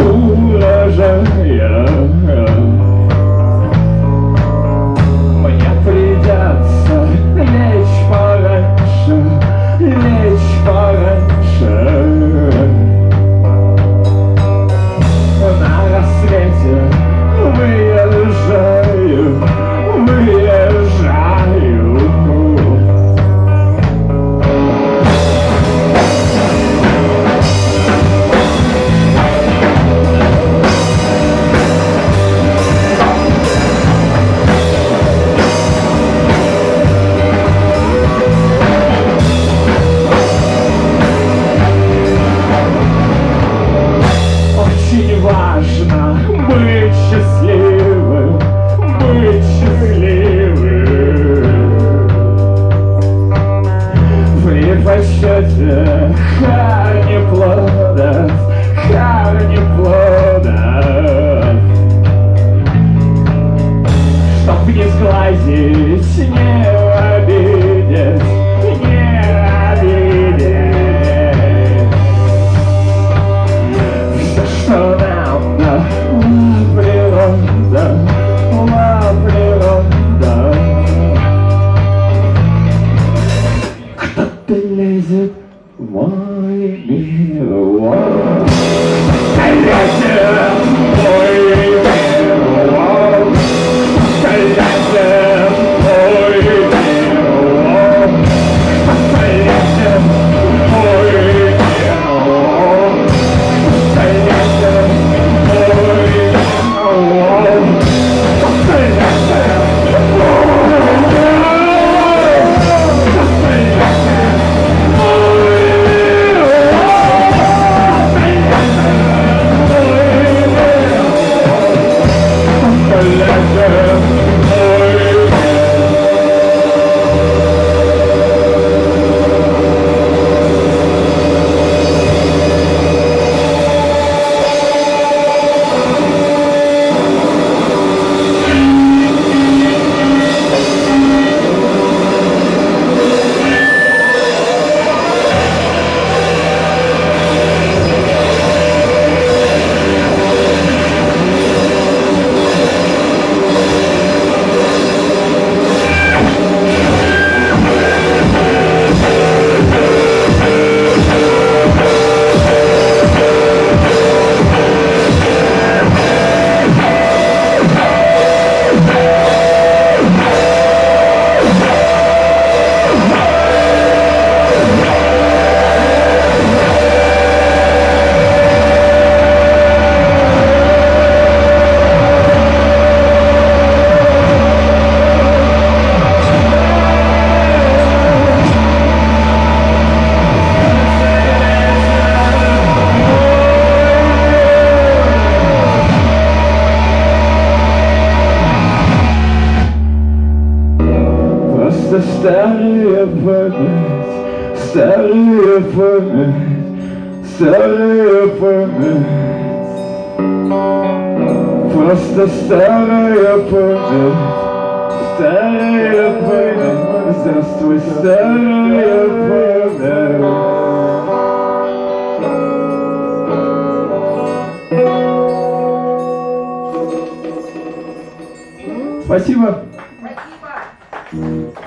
урожая Мне придется лечь пораньше, лечь пораньше. Старые память, старые память, старая память. Просто старая память, старая память. Здравствуй, старая память. Спасибо. Спасибо.